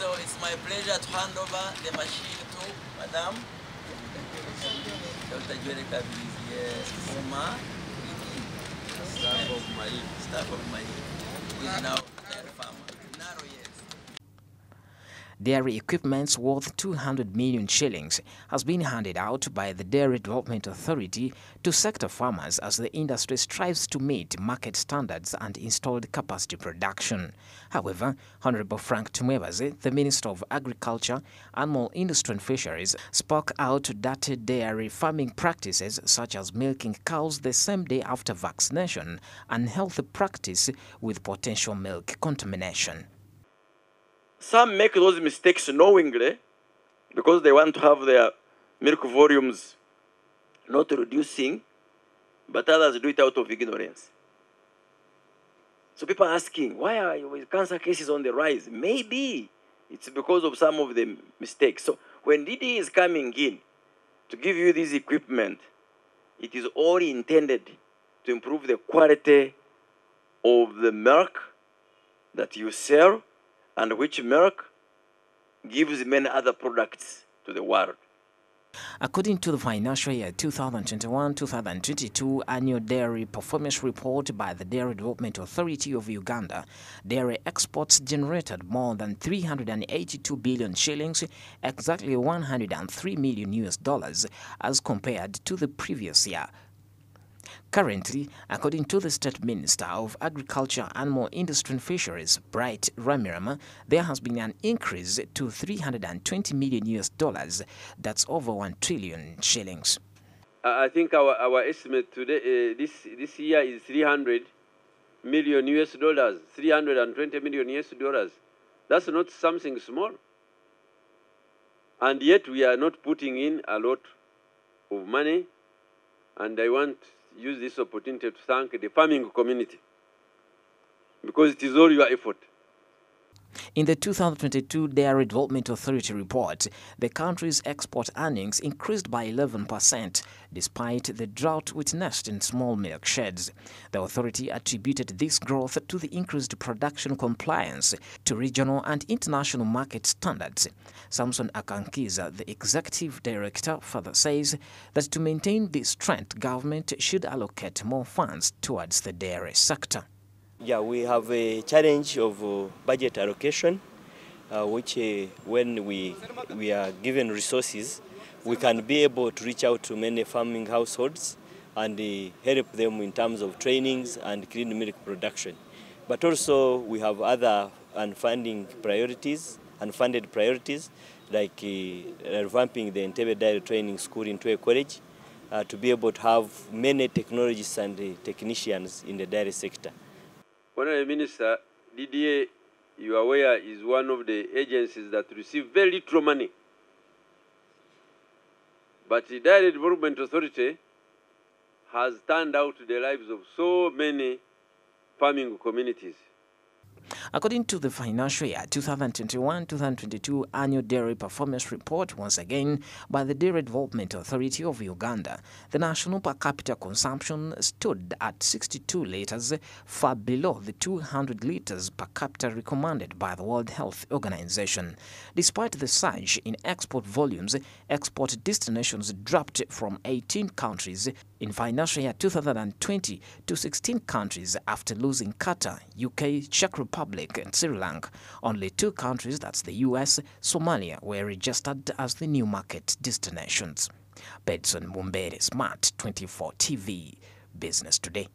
So it's my pleasure to hand over the machine to Madam Dr. Joel Kabilis, yes, former staff of my staff of my who is now dairy farmer. Naro, yes. Dairy equipment worth 200 million shillings has been handed out by the Dairy Development Authority to sector farmers as the industry strives to meet market standards and installed capacity production. However, Honorable Frank Tumwebaze, the Minister of Agriculture, Animal Industry and Fisheries, spoke out that dairy farming practices such as milking cows the same day after vaccination unhealthy practice with potential milk contamination. Some make those mistakes knowingly because they want to have their milk volumes not reducing, but others do it out of ignorance. So people are asking, why are cancer cases on the rise? Maybe it's because of some of the mistakes. So when DD is coming in to give you this equipment, it is all intended to improve the quality of the milk that you sell and which milk gives many other products to the world. According to the financial year 2021-2022 annual dairy performance report by the Dairy Development Authority of Uganda, dairy exports generated more than 382 billion shillings, exactly 103 million US dollars, as compared to the previous year. Currently, according to the State Minister of Agriculture, Animal Industry and Fisheries, Bright Rwamirama, there has been an increase to 320 million US dollars. That's over 1 trillion shillings. I think our, our estimate today, uh, this, this year is 300 million US dollars, 320 million US dollars. That's not something small. And yet we are not putting in a lot of money. And I want use this opportunity to thank the farming community because it is all your effort. In the 2022 Dairy Development Authority report, the country's export earnings increased by 11% despite the drought witnessed in small milk sheds. The authority attributed this growth to the increased production compliance to regional and international market standards. Samson Akankwasa, the executive director, further says that to maintain this strength, government should allocate more funds towards the dairy sector. Yeah, we have a challenge of uh, budget allocation, uh, which uh, when we, we are given resources, we can be able to reach out to many farming households and uh, help them in terms of trainings and clean milk production. But also we have other unfunding priorities, unfunded priorities, like uh, revamping the Entebbe Dairy Training School into a College, to be able to have many technologists and technicians in the dairy sector. Honorable Minister, DDA, you are aware, is one of the agencies that receive very little money. But the Dairy Development Authority has turned out the lives of so many farming communities. According to the financial year 2021-2022 annual dairy performance report once again by the Dairy Development Authority of Uganda, the national per capita consumption stood at 62 litres, far below the 200 litres per capita recommended by the World Health Organization. Despite the surge in export volumes, export destinations dropped from 18 countries in financial year 2020 to 16 countries after losing Qatar, UK, Czech Republic and Sri Lanka. Only two countries, that's the US, Somalia, were registered as the new market destinations. Bedson Mumbere Smart 24 TV, Business Today.